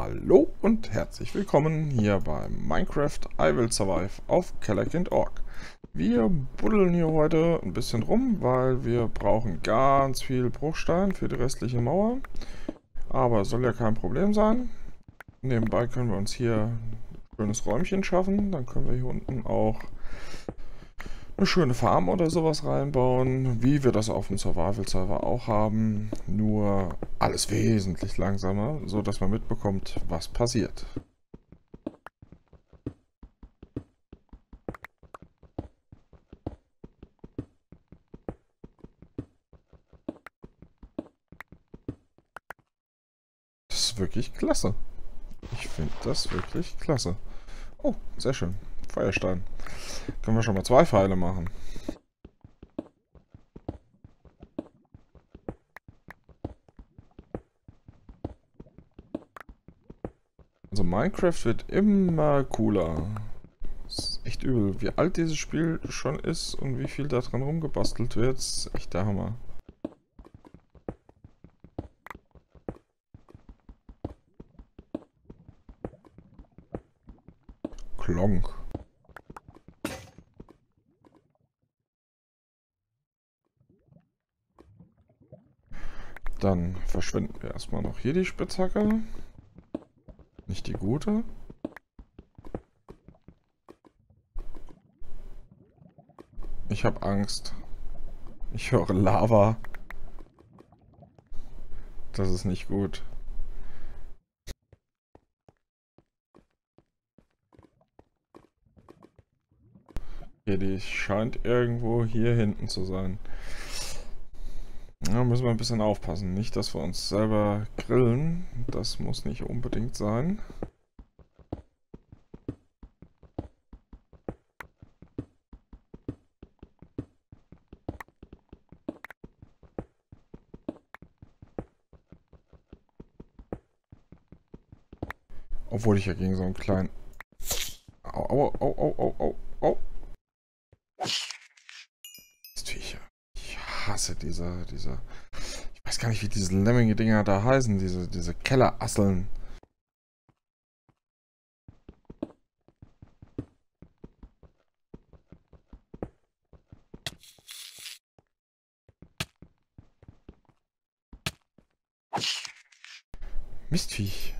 Hallo und herzlich willkommen hier bei Minecraft I Will Survive auf Kellerkind.org. Wir buddeln hier heute ein bisschen rum, weil wir brauchen ganz viel Bruchstein für die restliche Mauer. Aber soll ja kein Problem sein. Nebenbei können wir uns hier ein schönes Räumchen schaffen. Dann können wir hier unten auch eine schöne Farm oder sowas reinbauen, wie wir das auf dem Survival-Server auch haben, nur alles wesentlich langsamer, so dass man mitbekommt, was passiert. Das ist wirklich klasse. Ich finde das wirklich klasse. Oh, sehr schön. Feuerstein. Können wir schon mal zwei Pfeile machen. Also Minecraft wird immer cooler. Ist echt übel. Wie alt dieses Spiel schon ist und wie viel da dran rumgebastelt wird, ist echt der Hammer. Klonk. Dann verschwenden wir erstmal noch hier die Spitzhacke. Nicht die gute. Ich habe Angst. Ich höre Lava. Das ist nicht gut. Okay, die scheint irgendwo hier hinten zu sein. Da müssen wir ein bisschen aufpassen. Nicht, dass wir uns selber grillen. Das muss nicht unbedingt sein. Obwohl ich ja gegen so einen kleinen... Au, au, au, au, au, au, au. Hasse diese, diese, ich weiß gar nicht, wie diese Lemminge-Dinger da heißen, diese, diese Kellerasseln. Mistviech.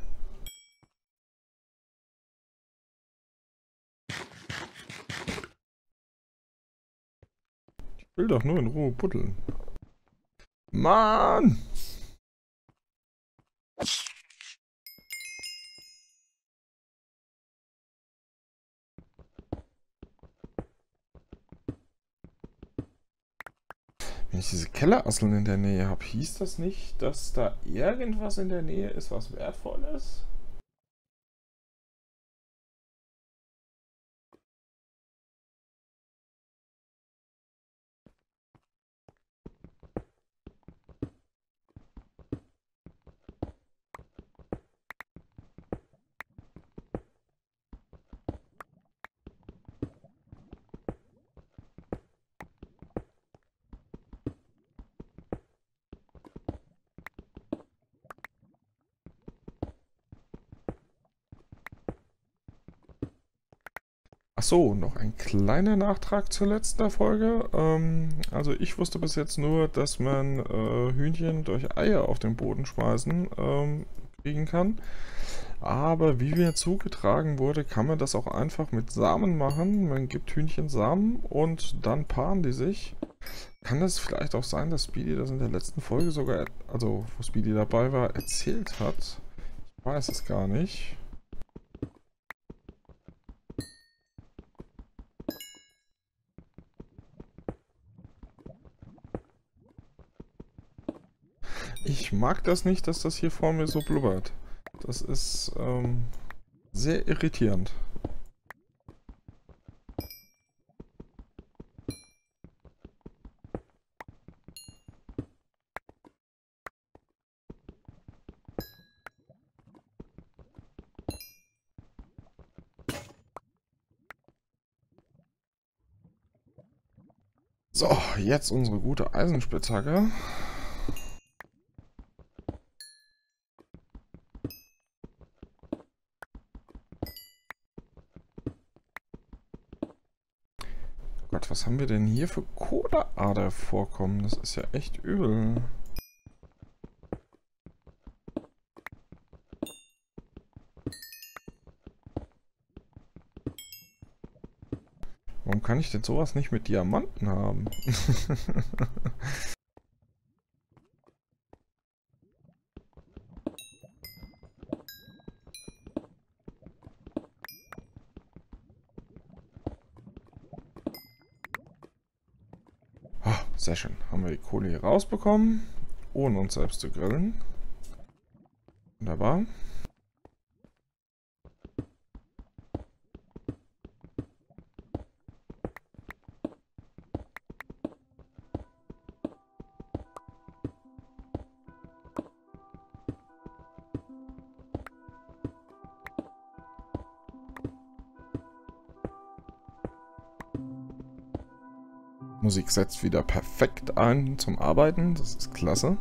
Will doch nur in Ruhe buddeln. Mann! Wenn ich diese Kellerasseln in der Nähe habe, hieß das nicht, dass da irgendwas in der Nähe ist, was wertvoll ist? Ach so, noch ein kleiner Nachtrag zur letzten Folge. Ähm, also ich wusste bis jetzt nur, dass man äh, Hühnchen durch Eier auf den Boden schmeißen ähm, kriegen kann. Aber wie mir zugetragen wurde, kann man das auch einfach mit Samen machen. Man gibt Hühnchen Samen und dann paaren die sich. Kann es vielleicht auch sein, dass Speedy das in der letzten Folge sogar, also wo Speedy dabei war, erzählt hat? Ich weiß es gar nicht. Ich mag das nicht, dass das hier vor mir so blubbert. Das ist ähm, sehr irritierend. So, jetzt unsere gute Eisenspitzhacke. Gott, was haben wir denn hier für Kohleadervorkommen? Das ist ja echt übel. Warum kann ich denn sowas nicht mit Diamanten haben? Sehr schön. Haben wir die Kohle hier rausbekommen, ohne uns selbst zu grillen. Wunderbar. Musik setzt wieder perfekt ein zum Arbeiten. Das ist klasse.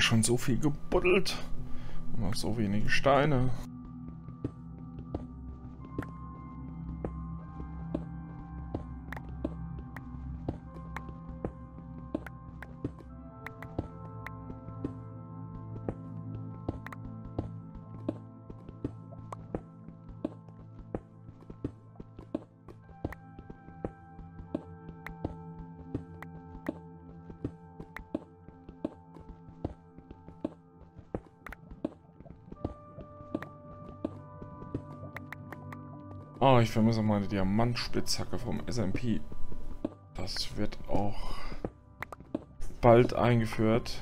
Schon so viel gebuddelt. Und noch so wenige Steine. Oh, ich vermisse meine Diamantspitzhacke vom SMP. Das wird auch bald eingeführt.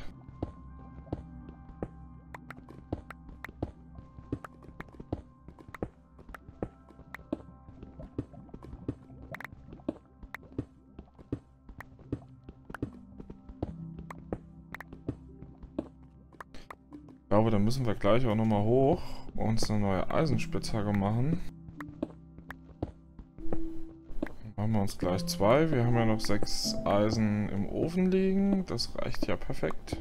Ich glaube, da müssen wir gleich auch nochmal hoch und uns eine neue Eisenspitzhacke machen. Machen wir uns gleich zwei. Wir haben ja noch sechs Eisen im Ofen liegen. Das reicht ja perfekt.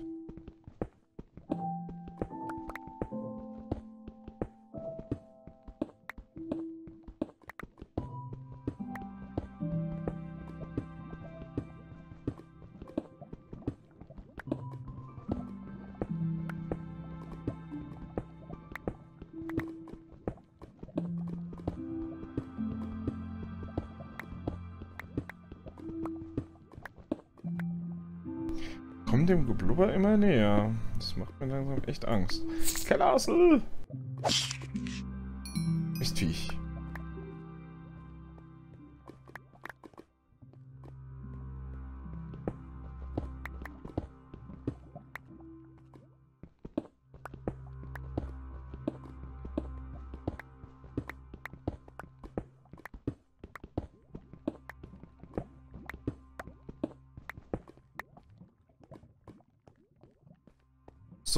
Dem Geblubber immer näher. Das macht mir langsam echt Angst. Kellerassel!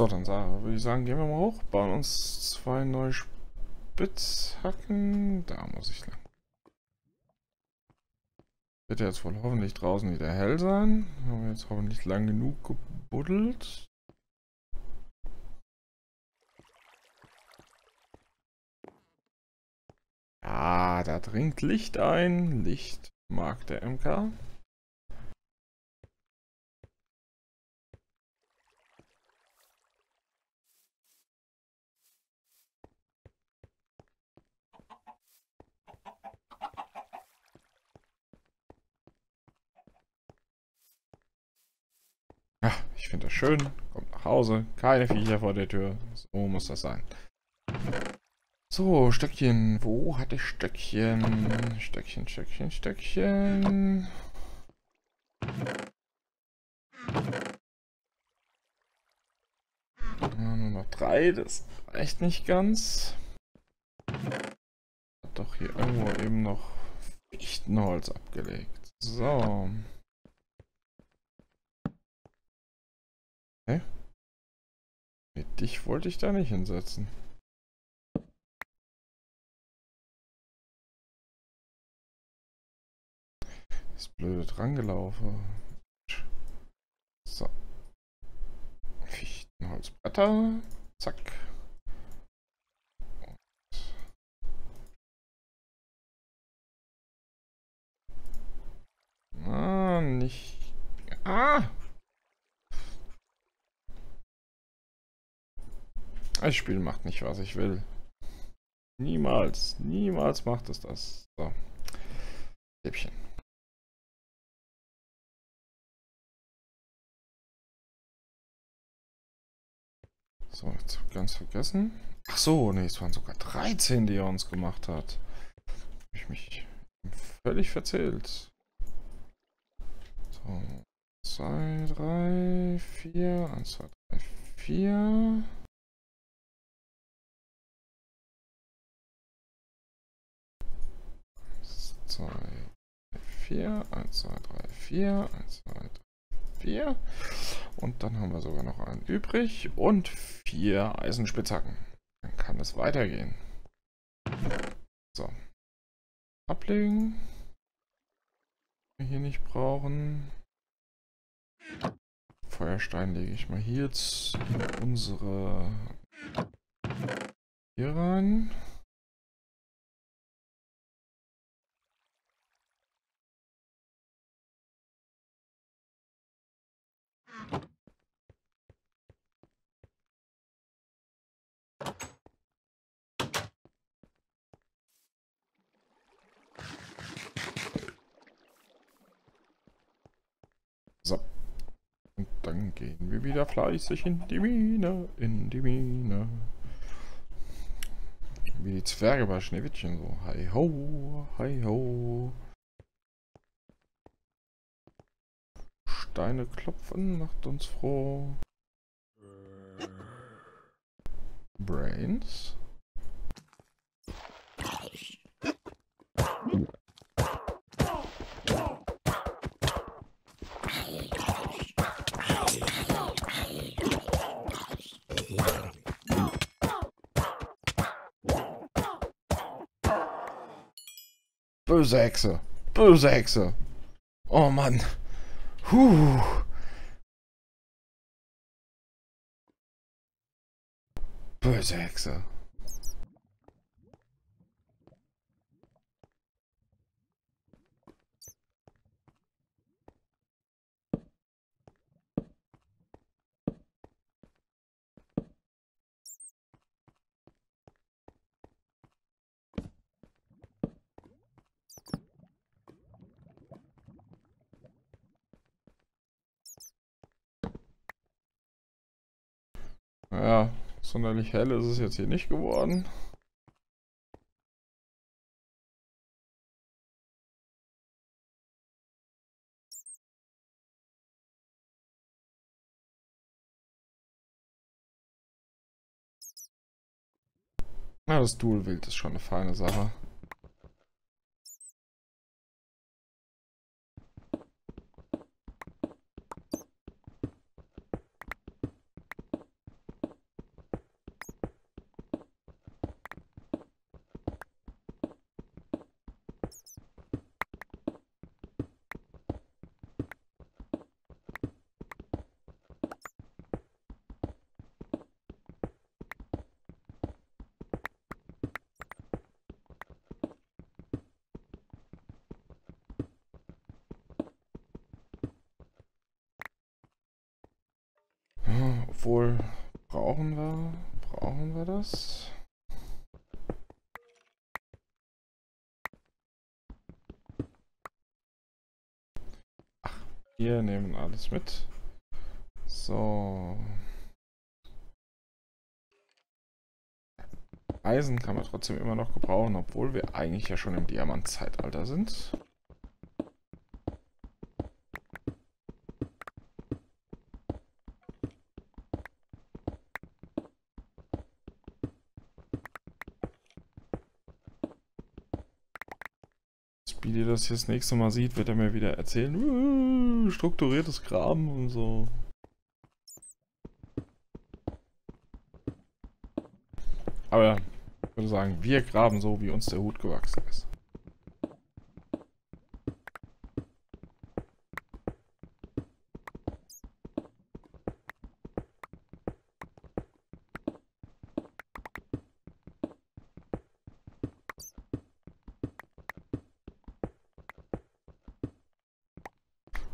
Dann würde ich sagen, gehen wir mal hoch, bauen uns zwei neue Spitzhacken. Da muss ich lang. Wird jetzt wohl hoffentlich draußen wieder hell sein. Haben wir jetzt hoffentlich lang genug gebuddelt. Ah, da dringt Licht ein. Licht mag der MK. Ach, ich finde das schön. Kommt nach Hause. Keine Viecher vor der Tür. So muss das sein. So, Stöckchen. Wo hatte ich Stöckchen? Stöckchen, Stöckchen, Stöckchen. Ja, nur noch drei, das reicht nicht ganz. Hat doch hier irgendwo eben noch Fichtenholz abgelegt. So. Hä? Nee, dich wollte ich da nicht hinsetzen. Das blöde drangelaufen. So. Fichtenholzbretter. Zack. Ah, nicht. Ah! Das Spiel macht nicht, was ich will. Niemals, niemals macht es das. So. Häppchen. So, jetzt ganz vergessen. Ach so, nee, es waren sogar 13, die er uns gemacht hat. Hab ich mich völlig verzählt. So, 2, 3, 4, 1, 2, 3, 4. 2, 4, 1, 2, 3, 4, 1, 2, 3, 4. Und dann haben wir sogar noch einen übrig und vier Eisenspitzhacken. Dann kann es weitergehen. So. Ablegen. Hier nicht brauchen. Feuerstein lege ich mal hier jetzt in unsere hier rein. So. Und dann gehen wir wieder fleißig in die Mine, in die Mine. Wie die Zwerge bei Schneewittchen so. Hi ho, hi ho. Steine klopfen macht uns froh. Brains. Böse Hexe. Böse Hexe. Oh Mann. Huh. Böse Hexe. Ja, sonderlich hell ist es jetzt hier nicht geworden. Ja, das Dual-Wild ist schon eine feine Sache. Obwohl, brauchen wir, brauchen wir das? Ach, wir nehmen alles mit. So. Eisen kann man trotzdem immer noch gebrauchen, obwohl wir eigentlich ja schon im Diamantzeitalter sind. Speedy das hier das nächste Mal sieht, wird er mir wieder erzählen, strukturiertes Graben und so. Aber ich würde sagen, wir graben so, wie uns der Hut gewachsen ist.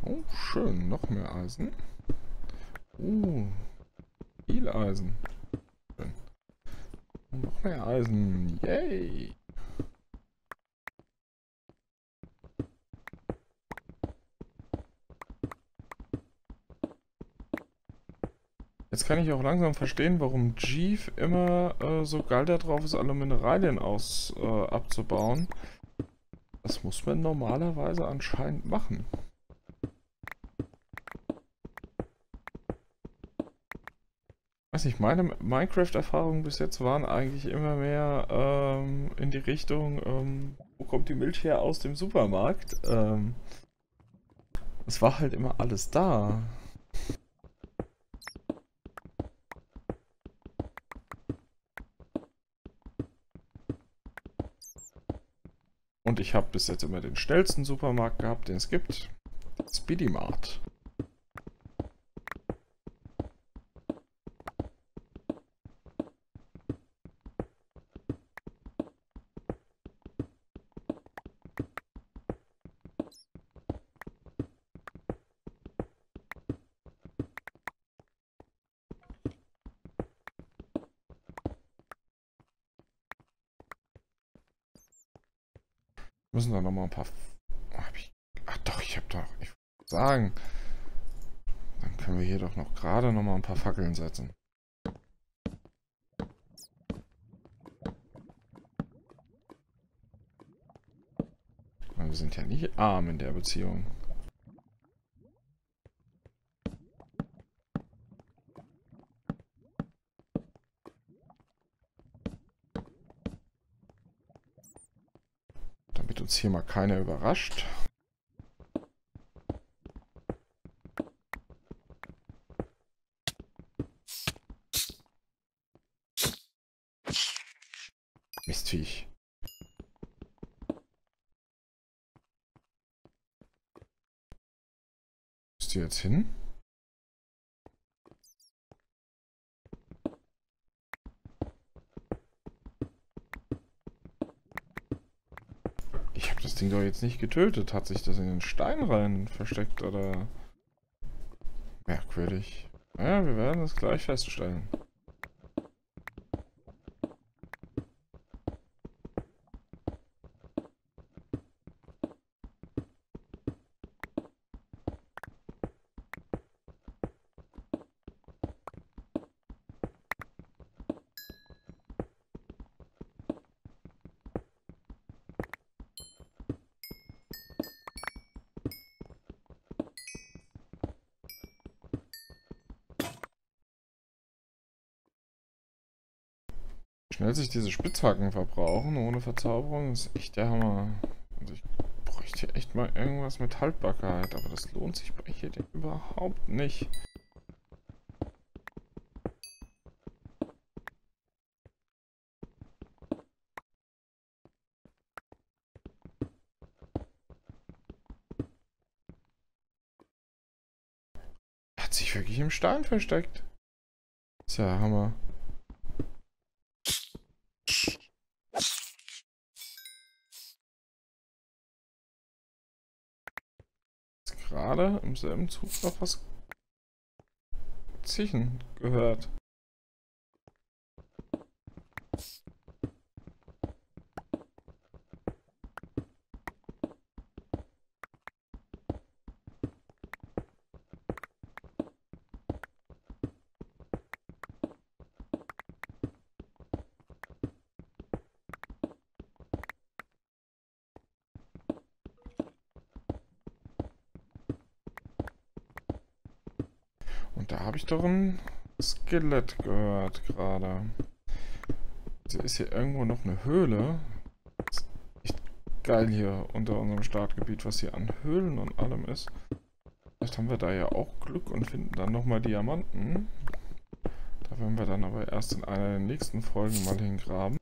Oh, schön. Noch mehr Eisen. Uh, viel Eisen. Schön. Noch mehr Eisen. Yay. Jetzt kann ich auch langsam verstehen, warum Jeeve immer äh, so geil darauf ist, alle Mineralien aus äh, abzubauen. Das muss man normalerweise anscheinend machen. weiß nicht, meine Minecraft-Erfahrungen bis jetzt waren eigentlich immer mehr ähm, in die Richtung, ähm, wo kommt die Milch her aus dem Supermarkt? Ähm, es war halt immer alles da. Ich habe bis jetzt immer den schnellsten Supermarkt gehabt, den es gibt. Speedy Mart. Müssen da noch mal ein paar... Ich... Ach doch, ich hab doch... Ich sagen... Dann können wir hier doch noch gerade noch mal ein paar Fackeln setzen. wir sind ja nicht arm in der Beziehung. Uns hier mal keiner überrascht. Mistviech. Bist du jetzt hin? Ding doch jetzt nicht getötet. Hat sich das in den Stein rein versteckt oder... Merkwürdig. Ja, wir werden es gleich feststellen. Schnell sich diese Spitzhacken verbrauchen ohne Verzauberung ist echt der Hammer. Also ich bräuchte echt mal irgendwas mit Haltbarkeit, aber das lohnt sich bei hier überhaupt nicht. Hat sich wirklich im Stein versteckt. Ist ja Hammer. Gerade im selben Zug noch was Zischen gehört. Und da habe ich doch ein Skelett gehört gerade. Ist hier irgendwo noch eine Höhle. Ist echt geil hier unter unserem Startgebiet, was hier an Höhlen und allem ist. Vielleicht haben wir da ja auch Glück und finden dann nochmal Diamanten. Da werden wir dann aber erst in einer der nächsten Folgen mal hingraben.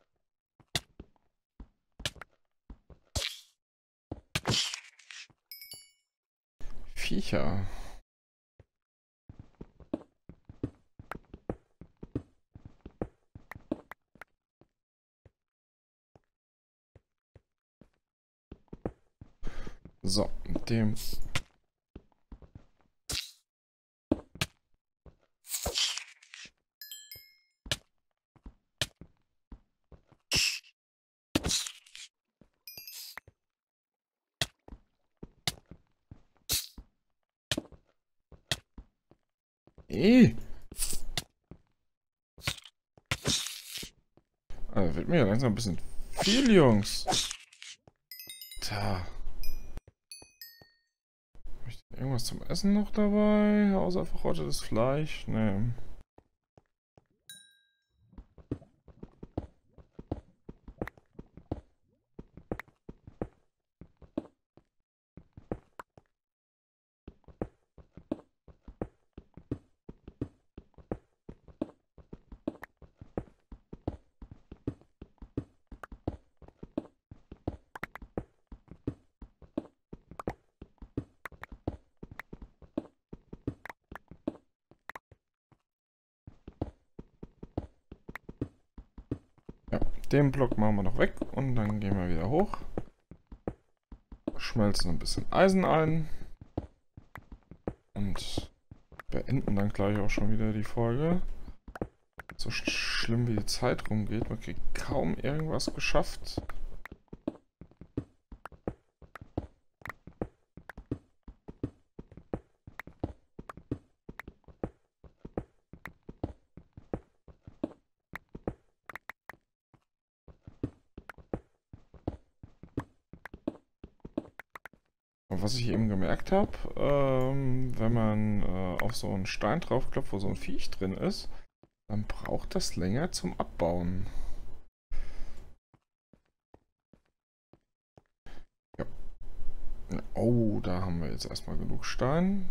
Viecher. So, dem Eh. Also wird mir ja langsam ein bisschen viel, Jungs. Da. Irgendwas zum Essen noch dabei? Außer verrottetes Fleisch? Nee. Den Block machen wir noch weg und dann gehen wir wieder hoch. Schmelzen ein bisschen Eisen ein. Und beenden dann gleich auch schon wieder die Folge. So schlimm wie die Zeit rumgeht, man kriegt kaum irgendwas geschafft. Was ich eben gemerkt habe, ähm, wenn man äh, auf so einen Stein draufklopft, wo so ein Viech drin ist, dann braucht das länger zum Abbauen. Ja. Oh, da haben wir jetzt erstmal genug Stein.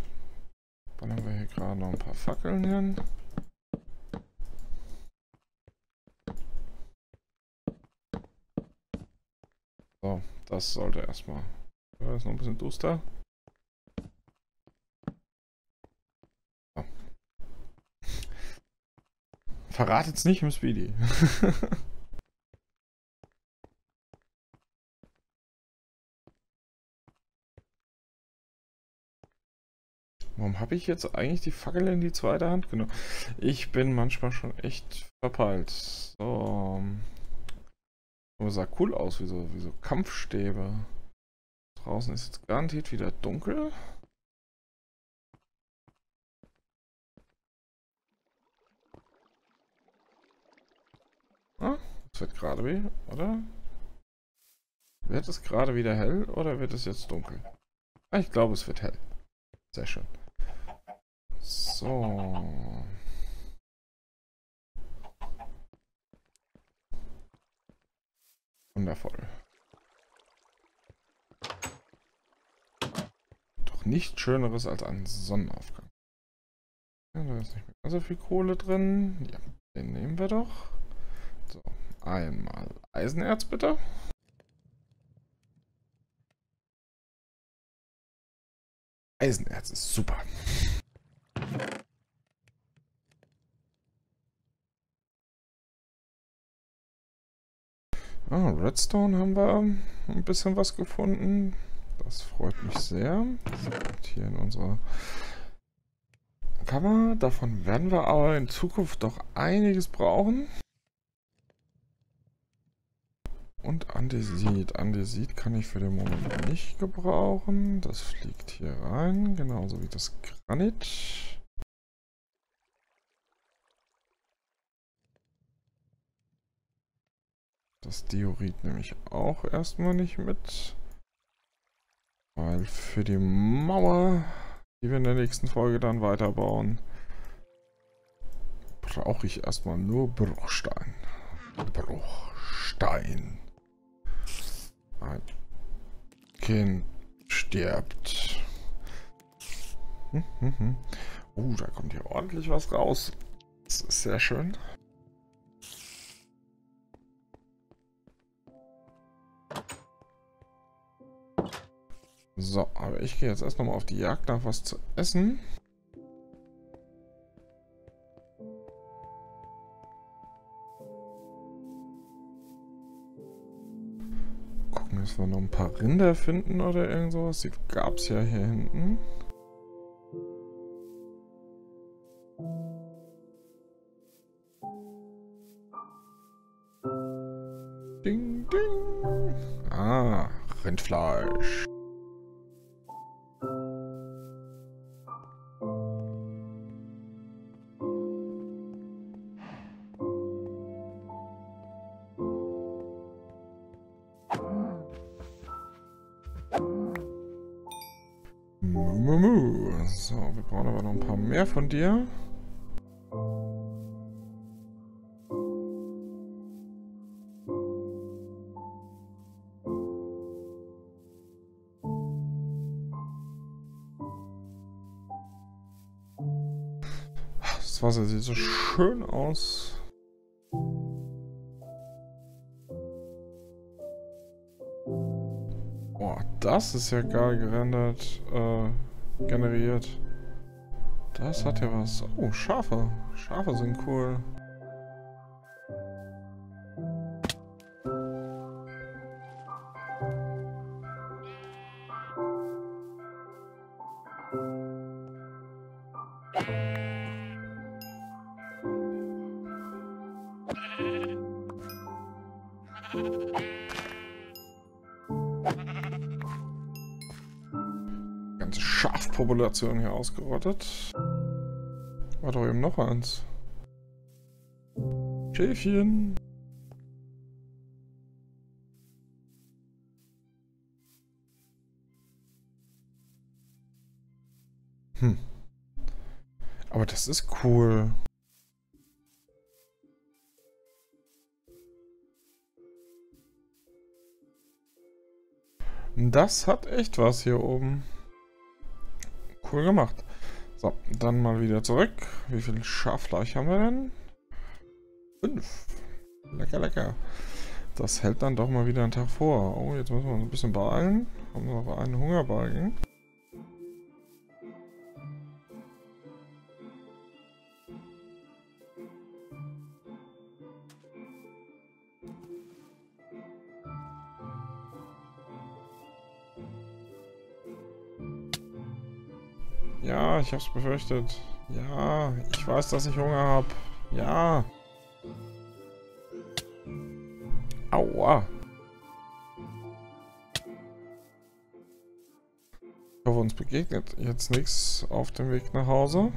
Dann haben wir hier gerade noch ein paar Fackeln hin. So, das sollte erstmal da ist noch ein bisschen duster. Ja. Verratet's nicht im Speedy. Warum habe ich jetzt eigentlich die Fackel in die zweite Hand genommen? Ich bin manchmal schon echt verpeilt. So. Aber sah cool aus, wie so, wie so Kampfstäbe. Draußen ist jetzt garantiert wieder dunkel. Ah, es wird gerade wieder, oder? Wird es gerade wieder hell oder wird es jetzt dunkel? Ah, ich glaube, es wird hell. Sehr schön. So. Wundervoll. Nichts Schöneres als ein Sonnenaufgang. Ja, da ist nicht mehr so viel Kohle drin. Ja, den nehmen wir doch. So, einmal Eisenerz bitte. Eisenerz ist super. Ah, Redstone haben wir ein bisschen was gefunden. Das freut mich sehr. Das hier in unserer Kammer. Davon werden wir aber in Zukunft doch einiges brauchen. Und Andesit. Andesit kann ich für den Moment nicht gebrauchen. Das fliegt hier rein, genauso wie das Granit. Das Diorit nehme ich auch erstmal nicht mit. Weil für die Mauer, die wir in der nächsten Folge dann weiterbauen, brauche ich erstmal nur Bruchstein. Bruchstein. Ein Kind stirbt. Hm, hm, hm. Uh, da kommt hier ordentlich was raus. Das ist sehr schön. So, aber ich gehe jetzt erst nochmal auf die Jagd nach was zu essen. Gucken, dass wir noch ein paar Rinder finden oder irgend sowas. Die gab es ja hier hinten. Ding, ding. Ah, Rindfleisch. Von dir. Das Wasser sieht so schön aus. das ist ja geil gerendert, äh, generiert. Das hat ja was. Oh, Schafe. Schafe sind cool. Schafpopulation hier ausgerottet. War doch eben noch eins. Schäfchen. Hm. Aber das ist cool. Das hat echt was hier oben. Cool gemacht. So, dann mal wieder zurück. Wie viel Schaffleisch haben wir denn? Fünf. Lecker, lecker. Das hält dann doch mal wieder einen Tag vor. Oh, jetzt müssen wir uns ein bisschen beeilen. Haben wir aber einen Hungerbalken. Ich hab's befürchtet. Ja, ich weiß, dass ich Hunger hab. Ja. Aua. Ich hoffe, uns begegnet jetzt nichts auf dem Weg nach Hause.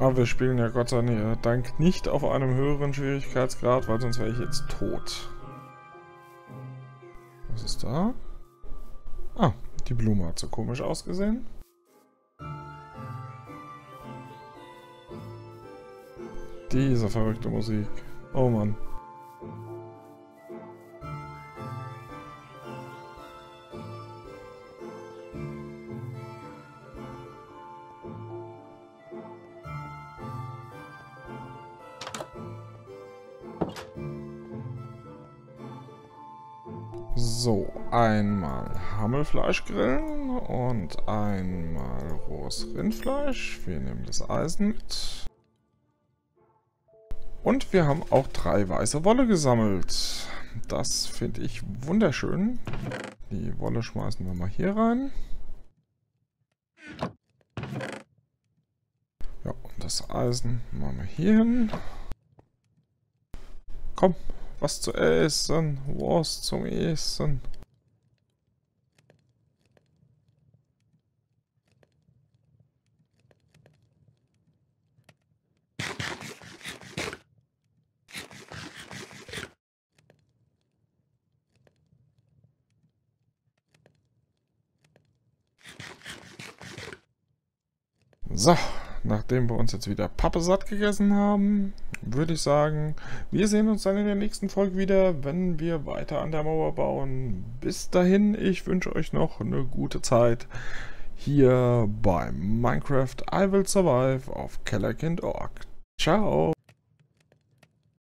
Aber wir spielen ja Gott sei Dank nicht auf einem höheren Schwierigkeitsgrad, weil sonst wäre ich jetzt tot. Was ist da? Ah, die Blume hat so komisch ausgesehen. Diese verrückte Musik. Oh Mann. Einmal Hammelfleisch grillen und einmal rohes Rindfleisch. Wir nehmen das Eisen mit. Und wir haben auch drei weiße Wolle gesammelt. Das finde ich wunderschön. Die Wolle schmeißen wir mal hier rein. Ja, und das Eisen machen wir hier hin. Komm, was zu essen, was zum Essen. So, nachdem wir uns jetzt wieder Pappe satt gegessen haben, würde ich sagen, wir sehen uns dann in der nächsten Folge wieder, wenn wir weiter an der Mauer bauen. Bis dahin, ich wünsche euch noch eine gute Zeit hier bei Minecraft I Will Survive auf Kellerkind.org. Ciao!